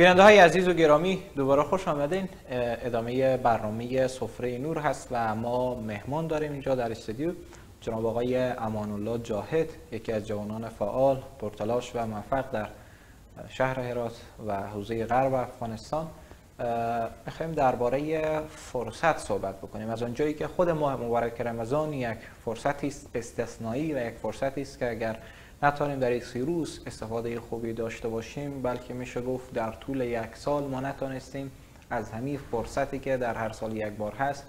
بیننده های عزیز و گرامی دوباره خوش آمدین. ادامه برنامه سفره نور هست و ما مهمان داریم اینجا در استودیو. جناب آقای امان الله جاهد یکی از جوانان فعال پرتلاش و موفق در شهر هرات و حوزه غرب افغانستان. می‌خوایم درباره فرصت صحبت بکنیم. از آنجایی که خود ماه مبارک رمضان یک فرصتی است استثنایی و یک فرصتی است که اگر نتوانیم در یک سی روز استفاده خوبی داشته باشیم بلکه میشه گفت در طول یک سال ما نتونستیم از همین فرصتی که در هر سال یک بار هست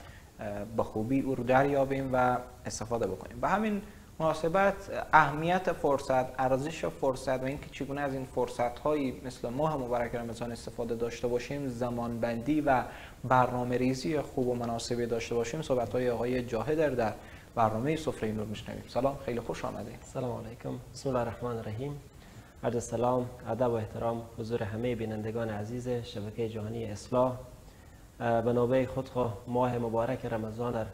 به خوبی او رو دریابیم و استفاده بکنیم. به همین مناسبت اهمیت فرصت ارزش فرصت و اینکه چگونه از این فرصت هایی مثل ماه مبارک رمضان استفاده داشته باشیم زمان بندی و برنامه ریزی خوب و مناسبی داشته باشیم صحبت های آقای جاهدر در برنامه سفره نور میشنویم. سلام خیلی خوش آمدید. سلام علیکم. بسم الله الرحمن الرحیم. عرض سلام ادب و احترام حضور همه بینندگان عزیز شبکه جهانی اصلاح. به نوبه خود ماه مبارک رمضان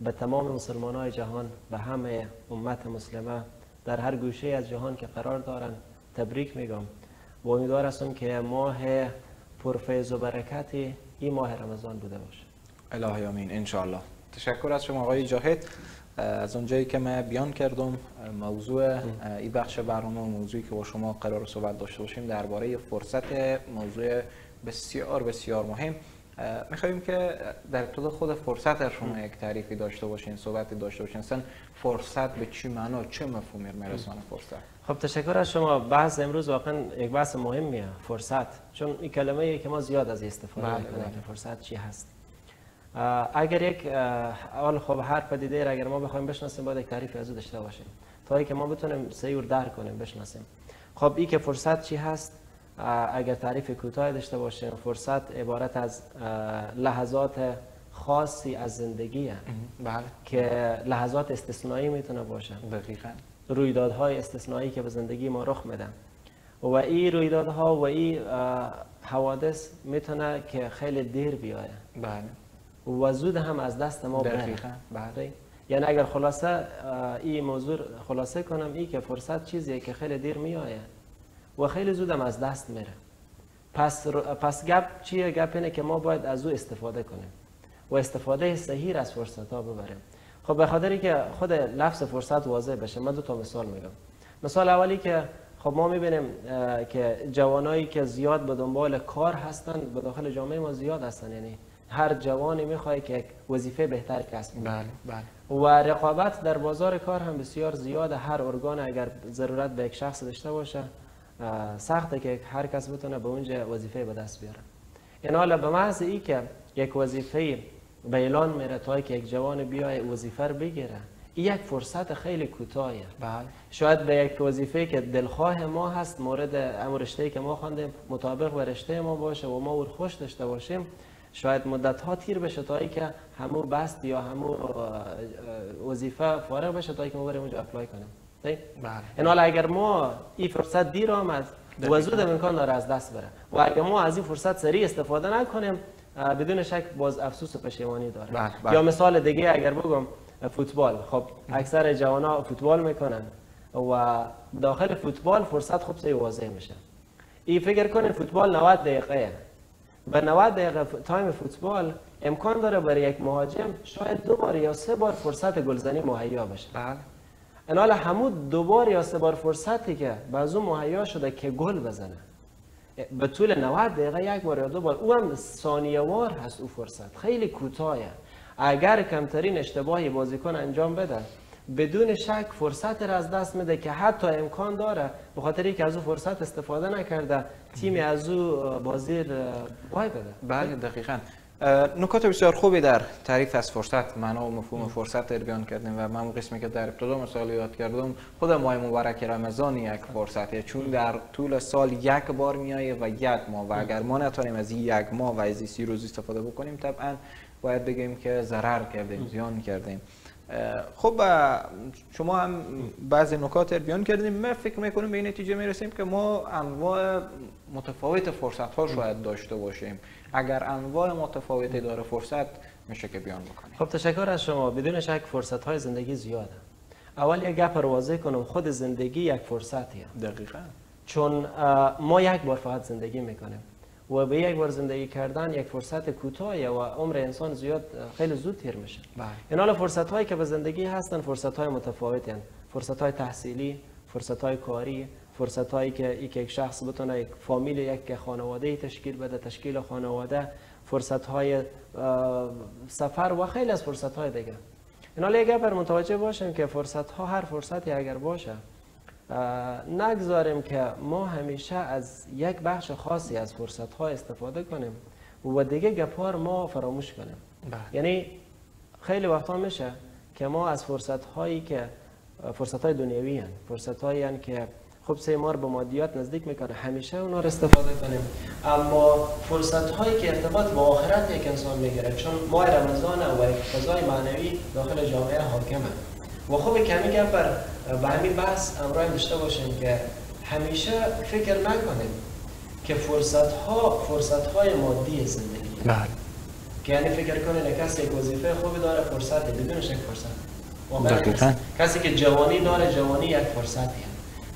به تمام مسلمان های جهان به همه امت مسلمه در هر گوشه از جهان که قرار دارن تبریک میگم. و امیدوار هستم که ماه پرفیض و برکتی این ماه رمضان بوده باشه. الهی آمین انشاءالله. تشکر از شما آقای جاهد. از اونجایی که من بیان کردم موضوع این بخش برنامه موضوعی که با شما قرار صحبت داشته باشیم درباره فرصت موضوع بسیار بسیار مهم. می‌خوایم که در ابتدا خود فرصت در شما یک تعریفی داشته باشین صحبتی داشته باشین. اصلا فرصت به چی معنا چه مفهومی میرسانه فرصت؟ خب تشکر از شما. بحث امروز واقعا یک بحث مهمیه فرصت. چون این کلمه ای که ما زیاد از استفاده بله، می‌کنیم بله. فرصت چی هست؟ اگر یک اول خب هر پدیده اگر ما بخوایم بشناسیم باید یک تعریفی از او داشته باشیم. تا که ما بتونیم سیر درک کنیم بشناسیم. خب این که فرصت چی هست؟ اگر تعریف کوتاه داشته باشیم فرصت عبارت از لحظات خاصی از زندگی بله. که لحظات استثنایی می‌تونه باشه. دقیقا. رویدادهای استثنایی که به زندگی ما رخ میدن. و این رویدادها و این حوادث می‌تونه که خیلی دیر بیایه. بله. و زود هم از دست ما بره. بله. یعنی اگر خلاصه این موضوع خلاصه کنم این که فرصت چیزیه که خیلی دیر میایه و خیلی زودم از دست میره. پس, پس گپ چیه؟ گپ اینه که ما باید از او استفاده کنیم و استفاده صحیح از فرصت ها ببریم. خب به خاطری که خود لفظ فرصت واضح بشه من دو تا مثال میگم مثال اولی که خب ما می‌بینیم که جوانایی که زیاد به دنبال کار هستن به داخل جامعه ما زیاد هستن. یعنی هر جوانی می‌خواد که وظیفه بهتر کسب بله بله. و رقابت در بازار کار هم بسیار زیاد هر ارگان اگر ضرورت به یک شخص داشته باشه سخته که هر کس بتونه به اونجا وظیفه به دست بیاره. این حالا به محض ای که یک وظیفه به اعلان میره تا که یک جوان بیای وظیفه رو بگیره این یک فرصت خیلی کوتاهه بله. شاید به یک وظیفه که دلخواه ما هست مورد امر رشته که ما خواندیم مطابق به رشته ما باشه و ما او خوش داشته باشیم شاید مدت ها تیر بشه تا که همو بست یا همو وظیفه فارغ بشه تا که ما بریم اونجا اپلای کنیم. بله. این حالا اگر ما این فرصت دیر آمد و زود امکان داره از دست بره. و اگر ما از این فرصت سریع استفاده نکنیم بدون شک باز افسوس و پشیمانی داره. بله بله. یا مثال دیگه اگر بگم فوتبال. خب اکثر جوان ها فوتبال می‌کنن و داخل فوتبال فرصت خوب سه واضح میشه. این فکر کنین فوتبال 90 دقیقه. به 90 دقیقه تایم فوتبال امکان داره برای یک مهاجم شاید دو بار یا سه بار فرصت گلزنی مهیا بشه. بله. انال همون دوبار یا سه بار فرصتی که به اون مهیا شده که گل بزنه. به طول 90 دقیقه یک بار یا دو بار او هم ثانیه وار هست او فرصت. خیلی کوتاهه. اگر کمترین اشتباهی بازیکن انجام بده بدون شک فرصت را از دست میده که حتی امکان داره به خاطر که از او فرصت استفاده نکرده تیم از او بازی بای بده. بله دقیقاً. نکات بسیار خوبی در تعریف از فرصت معنا و مفهوم فرصت بیان کردیم و من قسمی که در ابتدا مثال یاد کردم خود ماه مبارک رمضان یک فرصتیه چون در طول سال یک بار میایه و یک ماه. و اگر ما نتونیم از این یک ماه و از این سی روز استفاده بکنیم طبعا باید بگیم که ضرر کردیم زیان کردیم. خب شما هم بعضی نکات بیان کردیم. ما فکر می‌کنیم به این نتیجه می‌رسیم که ما انواع متفاوت فرصت ها شاید داشته باشیم. اگر انواع متفاوتی داره فرصت میشه که بیان بکنیم. خب تشکر از شما. بدون شک فرصت های زندگی زیاده. اول یک گپ رو واضح کنم. خود زندگی یک فرصتیه. دقیقا. چون ما یک بار فقط زندگی می‌کنیم. و به یک بار زندگی کردن یک فرصت کوتاهی و عمر انسان زیاد خیلی زود تیر میشه. بله. این حالا فرصت هایی که به زندگی هستن فرصت های متفاوتی هستن فرصت های تحصیلی فرصت های کاری فرصت هایی که یک یک شخص بتونه یک فامیل یک خانواده تشکیل بده تشکیل خانواده فرصت های سفر و خیلی از فرصت های دیگه. این حالا یک بر متوجه باشیم که فرصت ها هر فرصتی اگر باشه نگذاریم که ما همیشه از یک بخش خاصی از فرصت ها استفاده کنیم و دیگه گپار ما فراموش کنیم. بله. یعنی خیلی وقتا میشه که ما از فرصت هایی که فرصت های دنیوی هن فرصت هایی که خب سه مار به مادیات نزدیک می‌کنه همیشه اونا رو استفاده کنیم. اما فرصت هایی که ارتباط با آخرت یک انسان می‌گیره چون ماه رمضان و فضای معنوی داخل جامعه حاکمه. و خوب کمی بر به همین بحث امرای داشته باشیم که همیشه فکر نکنیم که فرصت ها فرصت های مادی زندگی. بله. که یعنی فکر کنید کسی یک وظیفه خوبی داره فرصت بدونش یک فرصت. کسی که جوانی داره جوانی یک فرصتی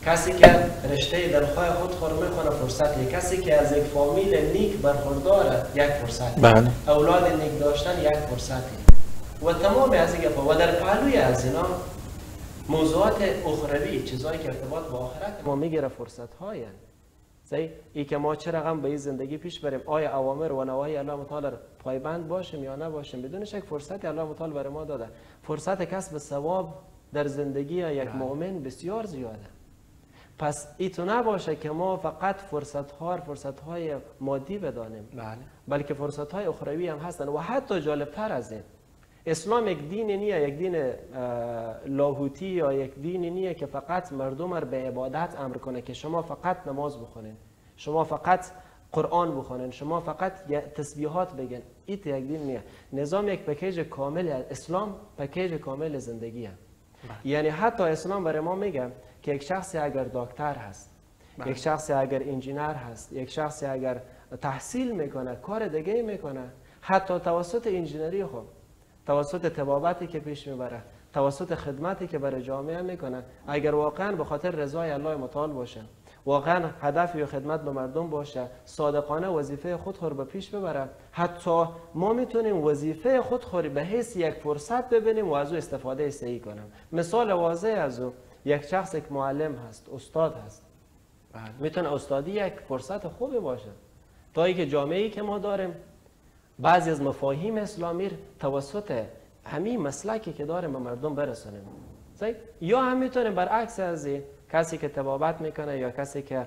کسی که رشته دلخواه خود خور می‌کنه فرصتی کسی که از یک فامیل نیک برخورداره یک فرصت بله. اولاد نیک داشتن یک فرصتی و تمام از این و در پهلوی از اینا موضوعات اخروی چیزایی که ارتباط با آخرت ما می‌گیره فرصت های زی ای که ما چه رقم به این زندگی پیش بریم آیا اوامر و نواهی الله متعال پایبند باشیم یا نباشیم بدون شک فرصتی الله متعال برای ما داده. فرصت کسب ثواب در زندگی یک بله. مؤمن بسیار زیاده. پس ایتو نباشه که ما فقط فرصت ها فرصت های مادی بدانیم. بله. بلکه فرصت های اخروی هم هستن. و حتی جالب تر از این اسلام یک دین نیه یک دین لاهوتی یا یک دین نیه که فقط مردم رو به عبادت امر کنه که شما فقط نماز بخونین شما فقط قرآن بخونین شما فقط تسبیحات بگن ایت یک دین نیه نظام یک پکیج کامل اسلام پکیج کامل زندگیه بله. یعنی حتی اسلام برای ما میگه که یک شخصی اگر دکتر هست بله. یک شخصی اگر انجینر هست یک شخصی اگر تحصیل می‌کنه کار دیگه می‌کنه حتی توسط انجینری خب توسط طبابتی که پیش می‌بره توسط خدمتی که برای جامعه می‌کنه. اگر واقعا به خاطر رضای الله متعال باشه واقعا هدف و خدمت به مردم باشه صادقانه وظیفه خود خور به پیش ببره حتی ما می‌تونیم وظیفه خود خوری به حیث یک فرصت ببینیم و از او استفاده صحیح کنیم مثال واضح از او یک شخص یک معلم هست استاد هست. بله. می‌تونه استادی یک فرصت خوبی باشه. تا که جامعه ای که ما داریم بعضی از مفاهیم اسلامی توسط همین مسلکی که داریم به مردم برسونیم یا هم می‌تونیم برعکس از کسی که تبابت می‌کنه یا کسی که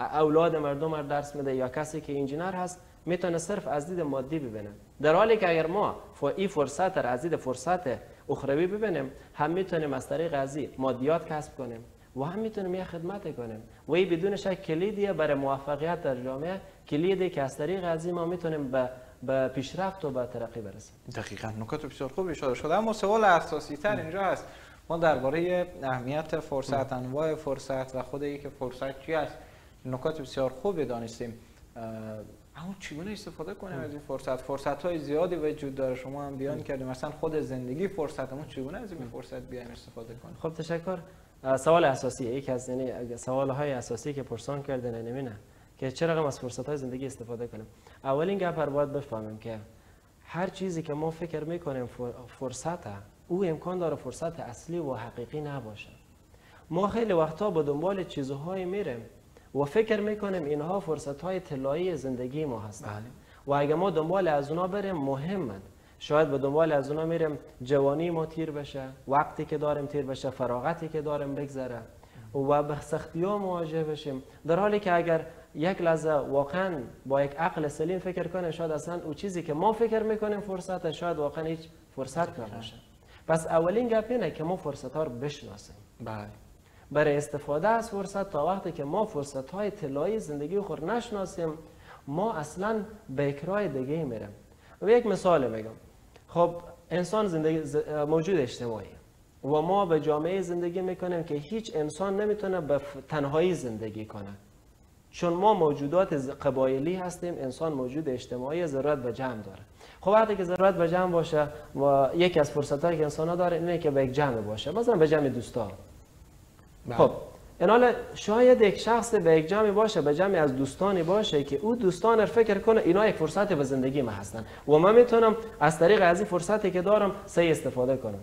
اولاد مردم رو درس میده یا کسی که انجینر هست می‌تونه صرف از دید مادی ببینه. در حالی که اگر ما این فرصت را از دید فرصت اخروی ببینیم هم می‌تونیم از طریق ازی مادیات کسب کنیم و هم می‌تونیم یه خدمت کنیم. و این بدون شک کلیدیه برای موفقیت در جامعه کلیدی که از طریق ازی ما می‌تونیم به به پیشرفت و به ترقی برسیم. دقیقا. نکات بسیار خوب اشاره شده. اما سوال اساسی تر اینجا هست. ما درباره اهمیت فرصت انواع فرصت و خود که فرصت چی است نکات بسیار خوبی دانستیم. اما چگونه استفاده کنیم از این فرصت فرصت؟ های زیادی وجود داره. شما هم بیان کردیم. مثلا خود زندگی فرصت اما چگونه از این فرصت بیایم استفاده کنیم؟ خب تشکر. سوال اساسی یک از یعنی سوال های اساسی که پرسان کردن نمینه که چرا از فرصت های زندگی استفاده کنیم. اولین گپ باید بفهمیم که هر چیزی که ما فکر می‌کنیم فرصت او امکان داره فرصت اصلی و حقیقی نباشه. ما خیلی وقتا به دنبال چیزهایی میریم و فکر می‌کنیم اینها فرصت های طلایی زندگی ما هستند. بله. و اگه ما دنبال از اونا بریم مهمند شاید به دنبال از اونا میریم جوانی ما تیر بشه وقتی که داریم تیر بشه فراغتی که داریم بگذره. و به سختی ها مواجه بشیم. در حالی که اگر یک لحظه واقعا با یک عقل سلیم فکر کنیم شاید اصلا او چیزی که ما فکر می‌کنیم فرصت شاید واقعا هیچ فرصت نباشه. پس اولین گپ اینه که ما فرصت ها رو بشناسیم. بله. برای استفاده از فرصت تا وقتی که ما فرصت های طلایی زندگی خود نشناسیم ما اصلا به اکرای دیگه میریم. و یک مثال میگم خب انسان زندگی موجود اجتماعی. و ما به جامعه زندگی می‌کنیم که هیچ انسان نمی‌تونه به تنهایی زندگی کنه. چون ما موجودات قبایلی هستیم انسان موجود اجتماعی ضرورت به جمع داره. خب وقتی که ضرورت به جمع باشه و یکی از فرصت که انسان ها داره اینه که به یک جمع باشه. مثلا به جمع دوستا بله. خب این شاید یک شخص به یک جمعی باشه به جمعی از دوستانی باشه که او دوستان فکر کنه اینا یک فرصت به زندگی ما هستن. و من می‌تونم از طریق از این فرصتی که دارم سعی استفاده کنم.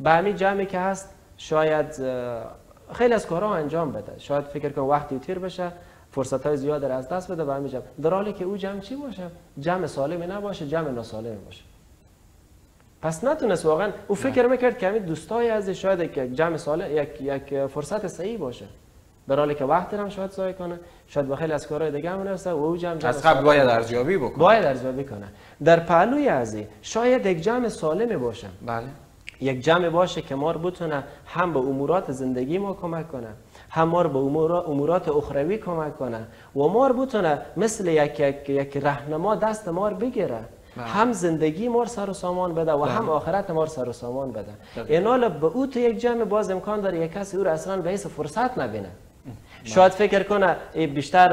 به همین جمعی که هست شاید خیلی از کارها انجام بده. شاید فکر کنم وقتی تیر بشه فرصت های زیاد از دست بده به همین جمع. در حالی که او جمع چی باشه؟ جمع سالمی نباشه جمع ناسالمی باشه. پس نتونست واقعا او فکر می‌کرد که همین دوستای از شاید یک جمع سال یک یک فرصت صحیح باشه. در حالی که وقت هم شاید ضایع کنه. شاید با خیلی از کارهای دیگه هم و او جمع, جمع از قبل باید ارزیابی بکنه. باید ارزیابی کنه. در پهلوی از شاید یک جمع سالمی باشه. بله. یک جمع باشه که ما رو بتونه هم به امورات زندگی ما کمک کنه هم ما رو به امورات اخروی کمک کنه و ما رو بتونه مثل یک یک, یک راهنما دست ما رو بگیره. بله. هم زندگی ما سر و سامان بده و بله. هم آخرت ما سر و سامان بده. این به او تو یک جمع باز امکان داره یک کسی او رو اصلا به حیث فرصت نبینه. شاید فکر کنه بیشتر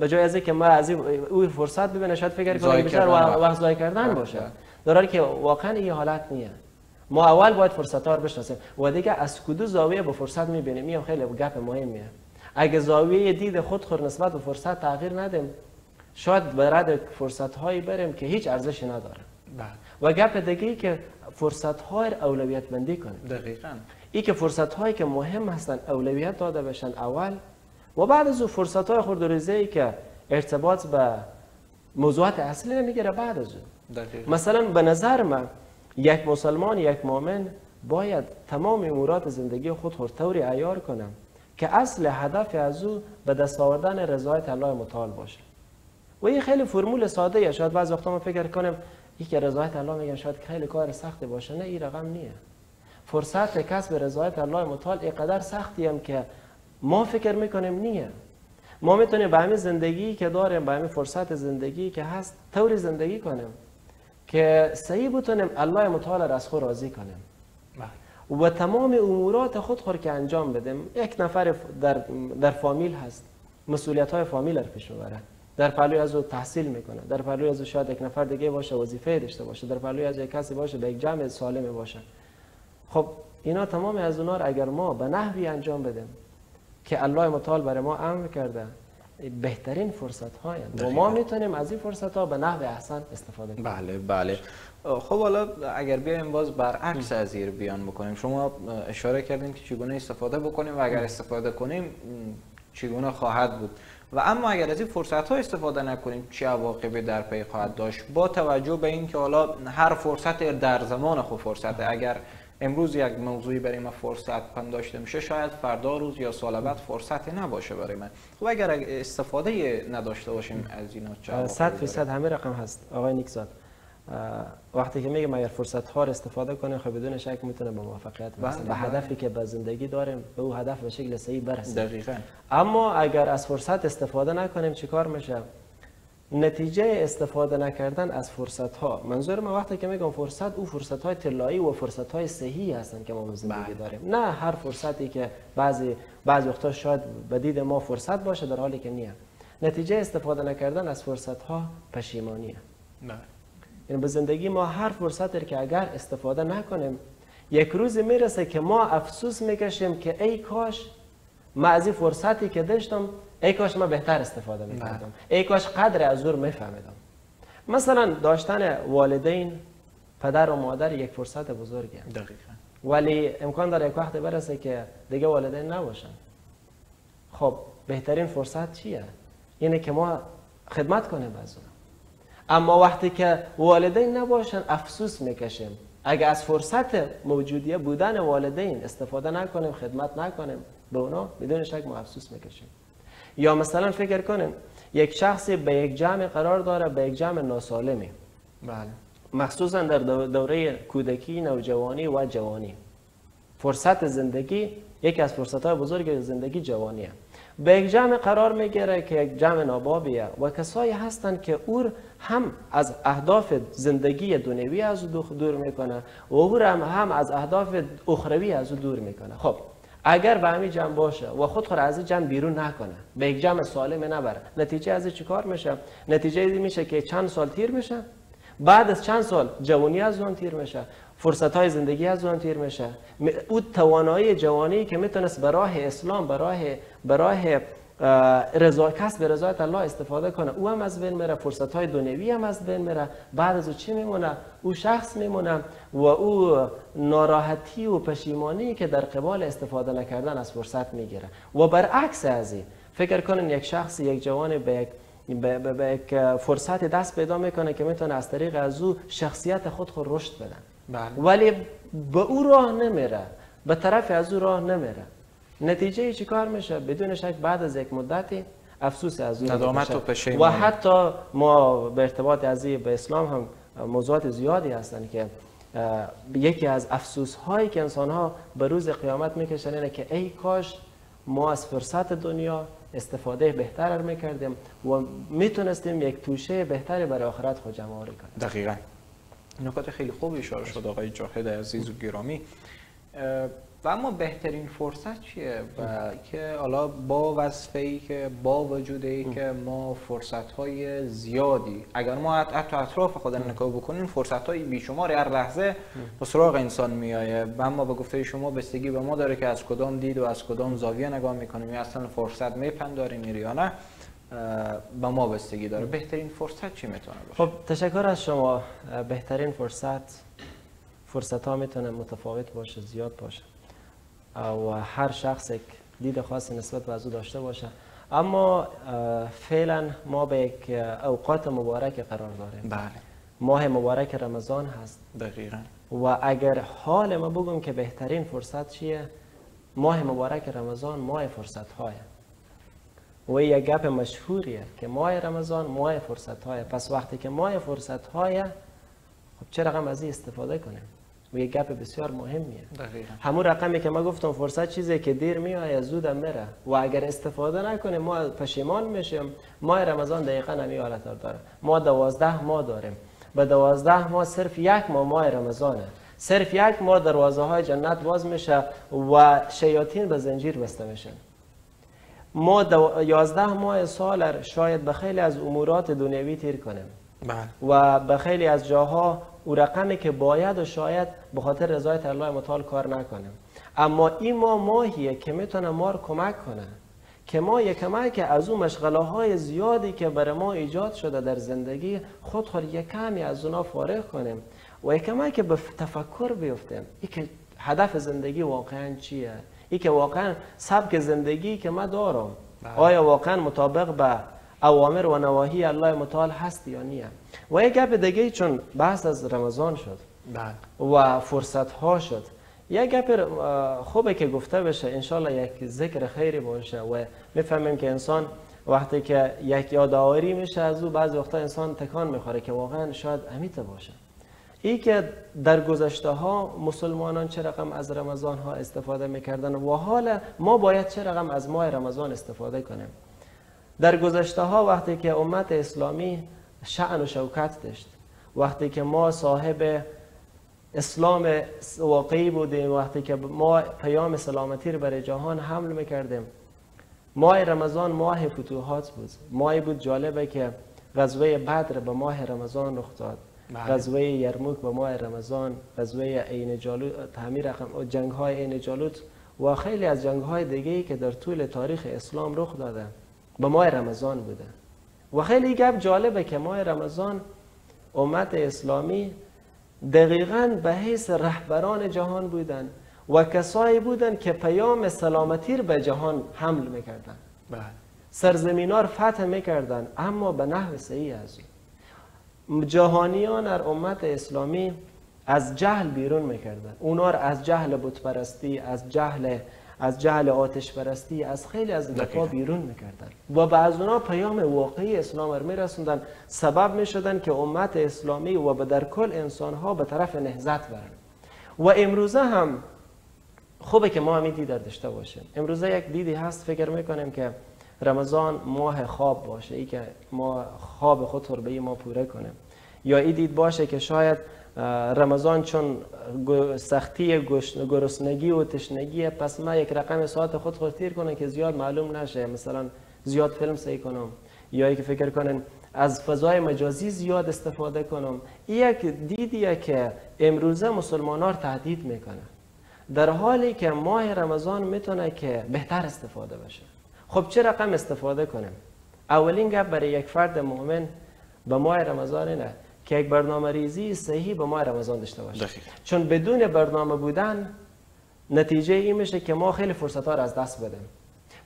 به جای از که ما از او فرصت ببینه شاید فکر کنه بیشتر وقت ضایع کردن بله. باشه. در حالی که واقعا این حالت نیه. ما اول باید فرصت ها رو بشناسیم. و دیگه از کدو زاویه به فرصت می‌بینیم؟ این خیلی گپ مهمیه. اگه زاویه دید خود خور نسبت به فرصت تغییر ندیم شاید به رد فرصت هایی بریم که هیچ ارزشی نداره. بله. و گپ دیگه که فرصت های اولویت بندی کنیم. دقیقاً. ای که فرصت هایی که مهم هستن اولویت داده بشن اول و بعد از اون فرصت های خورد ای که ارتباط به موضوعات اصلی نمی‌گیره بعد از اون. مثلا به نظر من یک مسلمان یک مؤمن باید تمام امورات زندگی خود خود طوری عیار کنم که اصل هدف از او به دست آوردن رضایت الله متعال باشه. و این خیلی فرمول ساده ای شاید بعض وقتا ما فکر کنیم یک رضایت الله میگم شاید خیلی کار سختی باشه. نه این رقم نیه. فرصت کسب رضایت الله متعال اینقدر سختی هم که ما فکر می‌کنیم نیه. ما می‌تونیم به همین زندگی که داریم به همین فرصت زندگی که هست طوری زندگی کنیم. که صحیح بتونیم الله متعال را از خود راضی کنیم بله. و تمام امورات خود خور که انجام بدیم یک نفر در, در فامیل هست. مسئولیت های فامیل را پیش می‌بره در پهلوی از او تحصیل می‌کنه. در پهلوی از او شاید یک نفر دیگه باشه وظیفه داشته باشه. در پهلوی از یک کسی باشه به یک جمع سالم باشه. خب اینا تمام از اونا رو اگر ما به نحوی انجام بدیم که الله متعال برای ما امر کرده بهترین فرصت های و ما می‌تونیم از این فرصت ها به نحو احسن استفاده کنیم. بله بله. خب حالا اگر بیایم باز برعکس از این بیان بکنیم. شما اشاره کردیم که چگونه استفاده بکنیم و اگر استفاده کنیم چگونه خواهد بود. و اما اگر از این فرصت ها استفاده نکنیم چه عواقبی در پی خواهد داشت؟ با توجه به اینکه حالا هر فرصت در زمان خود فرصت اگر امروز یک موضوعی برای ما فرصت پنداشته میشه شاید فردا روز یا سال بعد فرصتی نباشه برای من خب اگر استفاده نداشته باشیم از اینا چه 100 درصد همه رقم هست. آقای نیکزاد وقتی که میگم اگر فرصت ها رو استفاده کنیم خب بدون شک می‌تونه به موفقیت برسه به. هدفی که به زندگی داریم به او هدف به شکل صحیح برسیم دقیقاً. اما اگر از فرصت استفاده نکنیم چیکار میشه؟ نتیجه استفاده نکردن از فرصت ها منظور من وقتی که میگم فرصت او فرصت های طلایی و فرصت های صحیحی هستن که ما به زندگی بله. داریم. نه هر فرصتی که بعضی بعضی وقتا شاید به دید ما فرصت باشه در حالی که نیه. نتیجه استفاده نکردن از فرصت ها پشیمانیه نه یعنی به زندگی ما هر فرصتی که اگر استفاده نکنیم یک روز می‌رسه که ما افسوس می‌کشیم که ای کاش ما از این فرصتی که داشتم ای کاش ما بهتر استفاده می‌کردم. ای کاش قدر از اون میفهمیدم. مثلا داشتن والدین پدر و مادر یک فرصت بزرگه. دقیقا. ولی امکان داره یک وقت برسه که دیگه والدین نباشن. خب بهترین فرصت چیه؟ اینه که ما خدمت کنیم از اون. اما وقتی که والدین نباشن افسوس می‌کشیم. اگه از فرصت موجودیه بودن والدین استفاده نکنیم خدمت نکنیم به اونا بدون شک ما افسوس می‌کشیم. یا مثلا فکر کنیم یک شخصی به یک جمع قرار داره به یک جمع ناسالمی. بله. مخصوصا در دوره کودکی نوجوانی و جوانی. فرصت زندگی یکی از فرصت های بزرگ زندگی جوانیه. به یک جمع قرار می‌گیره که یک جمع نابابیه و کسایی هستند که او هم از اهداف زندگی دنیوی از دور می‌کنه و او هم, از اهداف اخروی از دور می‌کنه. خب اگر به همین جمع باشه و خود خود از جمع بیرون نکنه به یک جمع سالم نبره. نتیجه از چیکار میشه؟ نتیجه میشه که چند سال تیر میشه؟ بعد از چند سال جوانی از اون تیر میشه؟ فرصت های زندگی از اون تیر میشه؟ او توانایی جوانی که می‌تونست به راه اسلام به راه به رضا کسب رضایت الله استفاده کنه. او هم از بین میره فرصت های دنیوی هم از بین میره. بعد از او چی میمونه؟ او شخص میمونه و او ناراحتی و پشیمانی که در قبال استفاده نکردن از فرصت می‌گیره. و برعکس از این فکر کنین یک شخص یک جوان به یک به, یک فرصت دست پیدا می‌کنه که می‌تونه از طریق از او شخصیت خود خود رشد بدن بله. ولی به او راه نمیره. به طرف از او راه نمیره. نتیجه چی کار میشه؟ بدون شک بعد از یک مدتی افسوس از او ندامت و و حتی ما به ارتباط از به اسلام هم موضوعات زیادی هستن که یکی از افسوس هایی که انسان ها به روز قیامت می‌کشن اینه که ای کاش ما از فرصت دنیا استفاده بهتر می‌کردیم و می‌تونستیم یک توشه بهتری برای آخرت خود جمع کنیم. دقیقا. نکات خیلی خوبی اشاره شد آقای جاهد عزیز و گرامی. و اما بهترین فرصت چیه؟ و که حالا با وظیفه ای که با وجود ای که ما فرصت های زیادی اگر ما حتی اطراف خود نگاه بکنیم فرصت های بیشمار هر لحظه به سراغ انسان میایه و اما به گفته شما بستگی به ما داره که از کدام دید و از کدام زاویه نگاه می‌کنیم. یا اصلا فرصت میپنداریم یا نه به ما بستگی داره. بهترین فرصت چی می‌تونه باشه؟ خب تشکر از شما. بهترین فرصت فرصت ها می‌تونه متفاوت باشه زیاد باشه. و هر شخص یک دید خاص نسبت به او داشته باشه. اما فعلا ما به یک اوقات مبارک قرار داریم. بله. ماه مبارک رمضان هست. دقیقا. و اگر حال ما بگم که بهترین فرصت چیه؟ ماه مبارک رمضان ماه فرصت های و یک گپ مشهوریه که ماه رمضان ماه فرصت های پس وقتی که ماه فرصت های خب چه رقم از این استفاده کنیم؟ و یک گپ بسیار مهمیه. همون رقمی که ما گفتم فرصت چیزی که دیر میاد زود میره و اگر استفاده نکنیم ما پشیمان میشیم. ماه رمضان دقیقا همین حالت داره. ما دوازده ماه داریم. به دوازده ماه صرف یک ماه ماه رمضانه. صرف یک ماه دروازه های جنت باز میشه و شیاطین به زنجیر بسته میشن ما دو... یازده ماه سال شاید به خیلی از امورات دنیوی تیر کنیم. بله. و به خیلی از جاها او رقمی که باید و شاید به خاطر رضایت الله متعال کار نکنیم اما این ما ماهیه که می‌تونه ما رو کمک کنه. که ما یک که از اون مشغله های زیادی که برای ما ایجاد شده در زندگی خود خود یک کمی از اونا فارغ کنیم و یک که به تفکر بیفتیم. ای که هدف زندگی واقعا چیه؟ ای که واقعا سبک زندگی که ما دارم. بله. آیا واقعا مطابق به اوامر و نواهی الله متعال هست یا نیه. و یک گپ دیگه چون بحث از رمضان شد بله. و فرصت ها شد. یک گپ خوبه که گفته بشه. انشالله یک ذکر خیری باشه و می‌فهمیم که انسان وقتی که یک یادآوری میشه از او بعضی وقتا انسان تکان می‌خوره که واقعا شاید امیت باشه. ای که در گذشته ها مسلمانان چه رقم از رمضان ها استفاده می‌کردن و حالا ما باید چه رقم از ماه رمضان استفاده کنیم؟ در گذشته ها وقتی که امت اسلامی شعن و شوکت داشت وقتی که ما صاحب اسلام واقعی بودیم وقتی که ما پیام سلامتی رو برای جهان حمل می‌کردیم ماه رمضان ماه فتوحات بود. ماهی بود جالبه که غزوه بدر به ماه رمضان رخ داد. بله. غزوه یرموک به ماه رمضان غزوه عین جالوت تعمیر جنگ های عین جالوت و خیلی از جنگ های دیگه که در طول تاریخ اسلام رخ داده. به ماه رمضان بوده. و خیلی گپ جالبه که ماه رمضان امت اسلامی دقیقا به حیث رهبران جهان بودن و کسایی بودن که پیام سلامتی رو به جهان حمل می‌کردن. بله. سرزمینار فتح می‌کردن اما به نحو صحیح از جهانیان در امت اسلامی از جهل بیرون می‌کردن. اونا از جهل بتپرستی از جهل از جهل آتش پرستی از خیلی از دفاع بیرون می‌کردن. و بعض اونا پیام واقعی اسلام رو میرسوندن. سبب می‌شدن که امت اسلامی و به در کل انسان ها به طرف نهزت برن. و امروزه هم خوبه که ما هم دید داشته باشیم. امروزه یک دیدی هست فکر می‌کنیم که رمضان ماه خواب باشه ای که ما خواب خود رو به ما پوره کنیم. یا ای دید باشه که شاید رمضان چون سختی گرسنگی و تشنگی پس ما یک رقم ساعت خود خود تیر کنم که زیاد معلوم نشه مثلا زیاد فیلم سعی کنم یا ای که فکر کنن از فضای مجازی زیاد استفاده کنم یک دیدیه که امروزه مسلمان ها تهدید می‌کنه در حالی که ماه رمضان می‌تونه که بهتر استفاده بشه خب چه رقم استفاده کنیم اولین گپ برای یک فرد مؤمن به ماه رمضان اینه که یک برنامه ریزی صحیح به ماه رمضان داشته باشه. چون بدون برنامه بودن نتیجه این میشه که ما خیلی فرصت ها را از دست بدیم.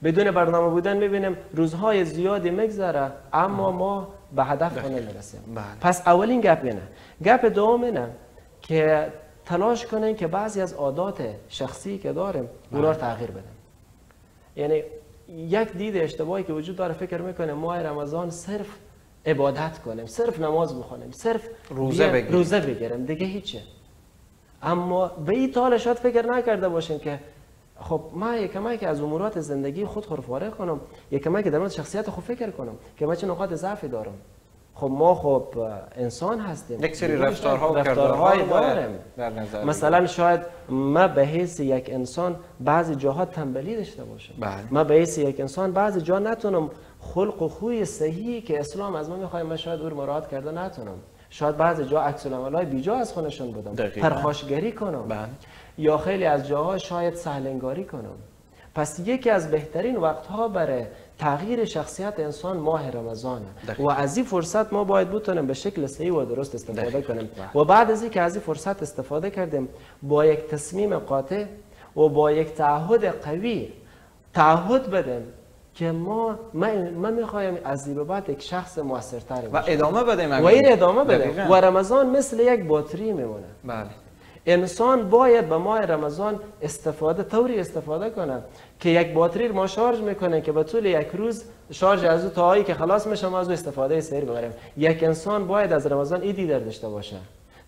بدون برنامه بودن می‌بینیم روزهای زیادی میگذره اما ما به هدف نمی‌رسیم بله. پس اولین گپ اینه. گپ دوم اینه که تلاش کنیم که بعضی از عادات شخصی که داریم اونا رو بله. تغییر بدیم یعنی یک دید اشتباهی که وجود داره فکر می‌کنه ماه رمضان صرف عبادت کنیم صرف نماز بخونیم صرف روزه بگیریم. روزه بگیریم دیگه هیچه. اما به این طال شاید فکر نکرده باشیم که خب ما یکم که از امورات زندگی خود خور فارغ کنم یکم که در مورد شخصیت خود فکر کنم که من چه نقاط ضعفی دارم. خب ما خب انسان هستیم. یک سری رفتارها و رفتارهای داریم. مثلا شاید ما به حیث یک انسان بعضی جاها تنبلی داشته باشم. بله. ما به حیث یک انسان بعضی جا نتونم خلق و خوی صحیحی که اسلام از ما می‌خواد من شاید او مراد کرده نتونم. شاید بعضی جا عکس العملای بیجا از خونشون بدم پرخاشگری کنم. بله. یا خیلی از جاها شاید سهلنگاری کنم. پس یکی از بهترین وقتها برای تغییر شخصیت انسان ماه رمضان. و از این فرصت ما باید بتونیم به شکل صحیح و درست استفاده کنیم. و بعد از اینکه از این فرصت استفاده کردیم با یک تصمیم قاطع و با یک تعهد قوی تعهد بدیم که ما ما می‌خوایم از این بعد یک شخص موثرتر و ادامه بدیم و این ادامه بدیم. و رمضان مثل یک باتری میمونه. بله. انسان باید به ماه رمضان استفاده طوری استفاده کنه که یک باتری ما شارژ می‌کنه که به طول یک روز شارژ از او تاهایی که خلاص میشه ما از او استفاده سیر ببریم. یک انسان باید از رمضان ایدی در داشته باشه.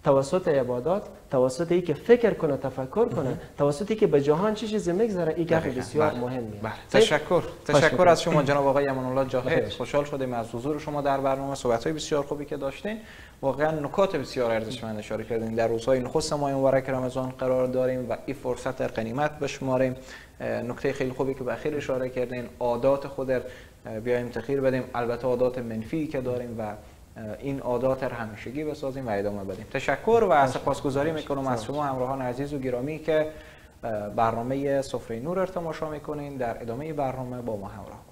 توسط عبادات توسط ای که فکر کنه تفکر کنه توسط ای که به جهان چه چیزی میگذره این گپ بسیار بله. مهمیه. بله. تشکر. تشکر از شما جناب آقای امان الله جاهد. خوشحال شدیم از حضور شما در برنامه. صحبت های بسیار خوبی که داشتین. واقعا نکات بسیار ارزشمند اشاره کردین. در روزهای نخست ماه مبارک رمضان قرار داریم و این فرصت در قنیمت بشماریم. نکته خیلی خوبی که به اخیر اشاره کردین. عادات خود بیایم تغییر بدیم. البته عادات منفی که داریم و این عادات رو همیشگی بسازیم و ادامه بدیم. تشکر و سپاسگزاری می‌کنم از شما همراهان عزیز و گرامی که برنامه سفره نور ارتماشا می‌کنین. در ادامه برنامه با ما همراه